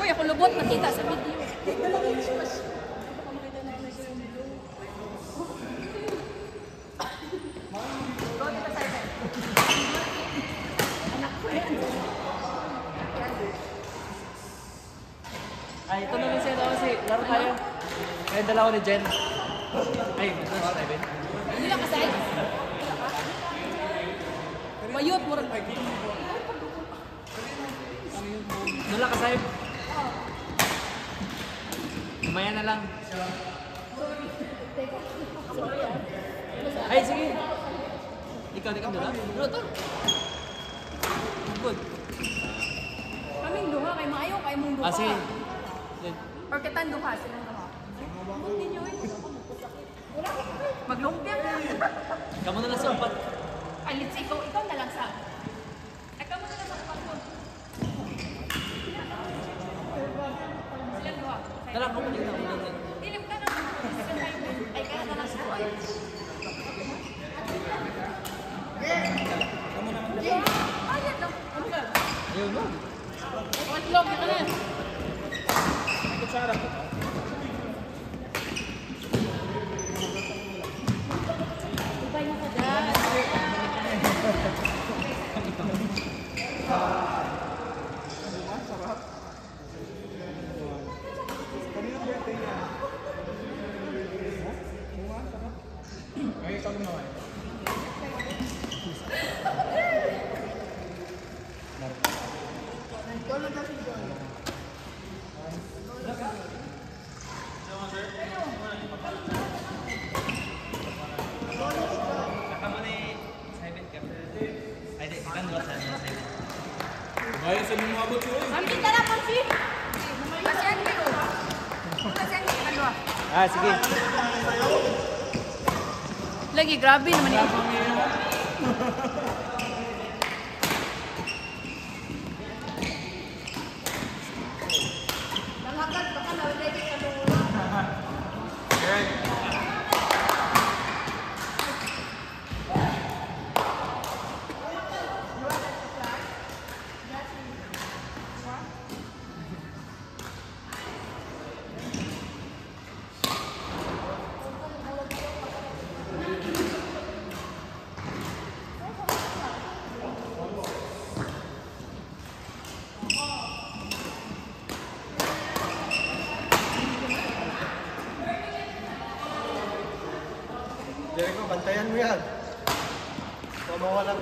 Uy, ako lubot, nakita sa video. Ay, ito na rin siya daw si laro tayo. Kaya dala ko ni Jen. Ay, ito na si Ivan. Hindi lang kasay. Mayot, murag. Dala ka sa'yo. Mamaya na lang. Ay, sige. Ikaw, ikaw dala. Ano to? Good. Kaming duha, kay maayo, kay mong duha. Ah, sige. Or kitan duha, silang duha. Continue eh. Maglumpia ka. Kamu na lang sa upat. Ay, let's say, ikaw, ikaw na lang sa... Ikaw mo na lang sa upat ko. Silang Dala ko muna ito. Dilim ka na. Ay, kaya na lang sa buhay. Ayun lang. Ano ka? Ayun mo. Watlog na ka na. Ibay Baik semua betul. Ambil jalan pasti. Pasti yang biru. Pasti yang biru kedua. Ah segi. Lagi grabin mana ni? Bantayan mo yan. Baka mawala.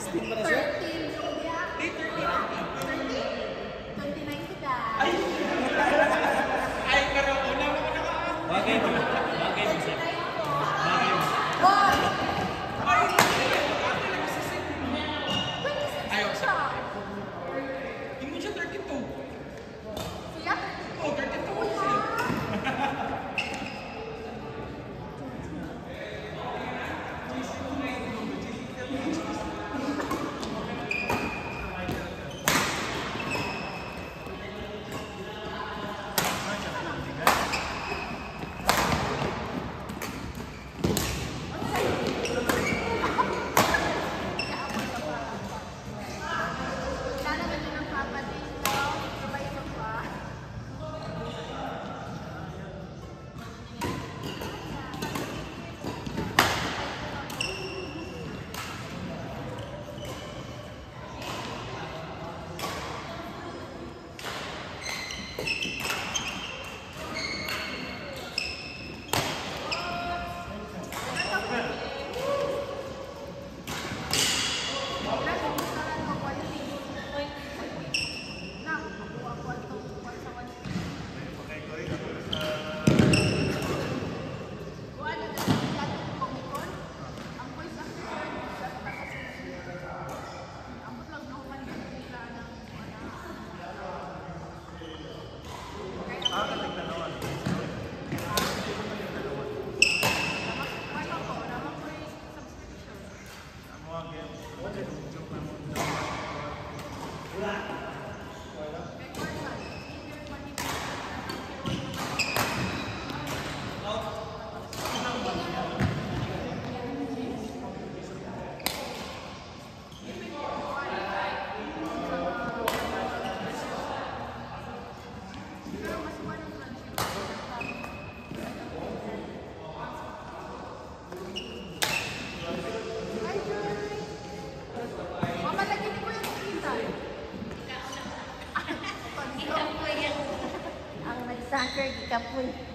60. 30. pergi kapul.